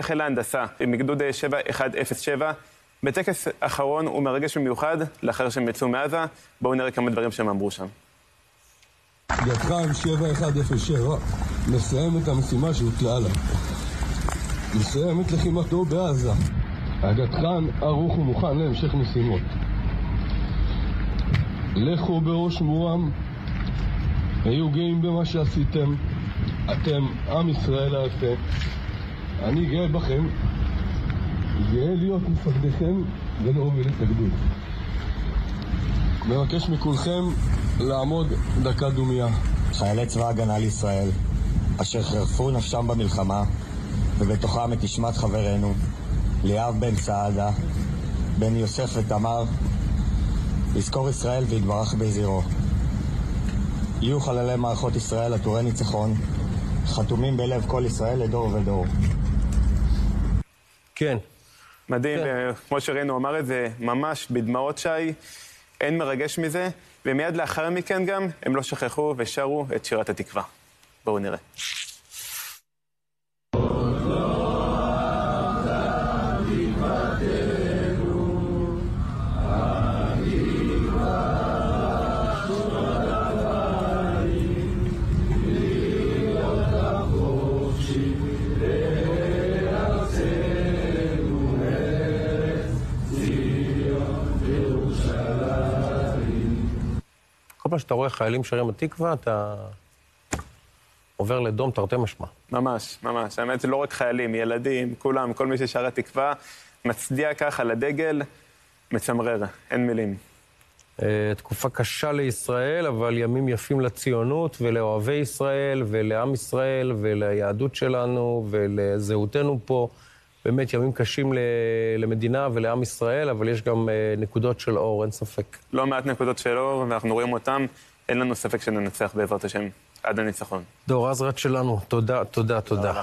חיל ההנדסה, מגדוד 7107, בטקס אחרון ומרגש במיוחד, לאחר שהם יצאו מעזה, בואו נראה כמה דברים שהם אמרו שם. ידח"ן 7107 מסיים את המשימה שהוטלה עליו. מסיים את לחימתו בעזה. הגדח"ן ערוך ומוכן להמשך משימות. לכו בראש מורם, היו גאים במה שעשיתם. אתם עם ישראל היפה. אני גאה בכם, גאה להיות מפקדיכם ולהוביל את הגדוד. מבקש מכולכם לעמוד דקה דומייה. חיילי צבא ההגנה לישראל, אשר חירפו נפשם במלחמה, ובתוכם את נשמת חברנו, ליאב בן סעדה, בן יוסף ותמר, יזכור ישראל ויתברך בזירו. יהיו חללי מערכות ישראל עטורי ניצחון, חתומים בלב כל ישראל לדור ודור. כן. מדהים, כן. כמו שראינו, אמר את זה ממש בדמעות שי, אין מרגש מזה, ומיד לאחר מכן גם, הם לא שכחו ושרו את שירת התקווה. בואו נראה. כל פעם שאתה רואה חיילים שרים התקווה, אתה עובר לדום תרתי משמע. ממש, ממש. האמת זה לא רק חיילים, ילדים, כולם, כל מי ששר התקווה, מצדיע ככה לדגל, מצמרר, אין מילים. אה, תקופה קשה לישראל, אבל ימים יפים לציונות ולאוהבי ישראל ולעם ישראל וליהדות שלנו ולזהותנו פה. באמת ימים קשים למדינה ולעם ישראל, אבל יש גם נקודות של אור, אין ספק. לא מעט נקודות של אור, ואנחנו רואים אותם, אין לנו ספק שננצח בעזרת השם עד הניצחון. דור עזרת שלנו, תודה, תודה, תודה. תודה.